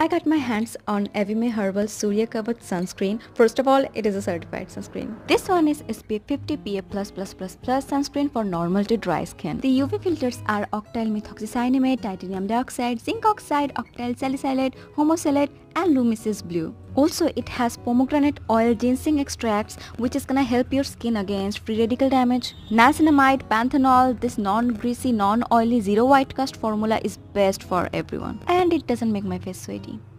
I got my hands on Avimee Herbal Soorya Kawach sunscreen. First of all, it is a certified sunscreen. This one is SPF 50 PA++++ plus sunscreen for normal to dry skin. The UV filters are octyl methoxycinnamate, titanium dioxide, zinc oxide, octyl salicylate, homosalate and Lumisis blue. Also, it has pomegranate oil ginseng extracts which is gonna help your skin against free radical damage. Niacinamide, panthenol, this non-greasy, non-oily, zero white cast formula is best for everyone. And it doesn't make my face sweaty.